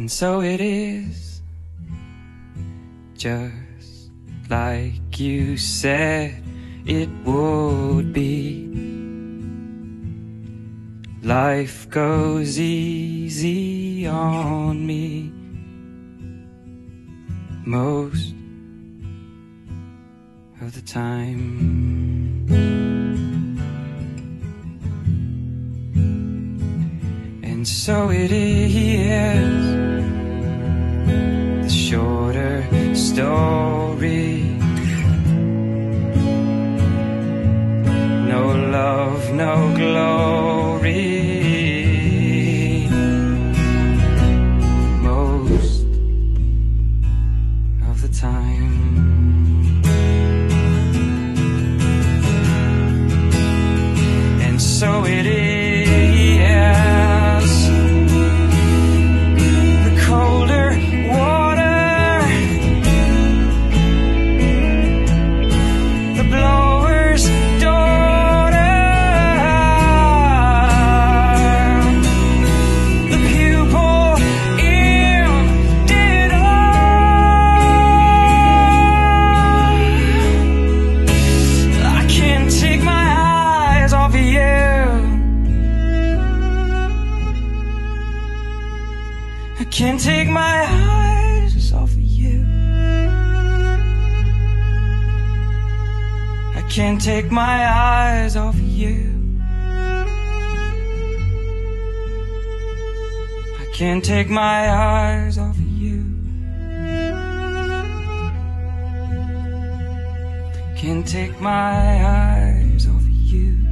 And so it is, just like you said it would be. Life goes easy on me most of the time. And so it is story. No love, no glory. Most can't take my eyes off of you. I can't take my eyes off of you. I can't take my eyes off of you. Can't take my eyes off of you.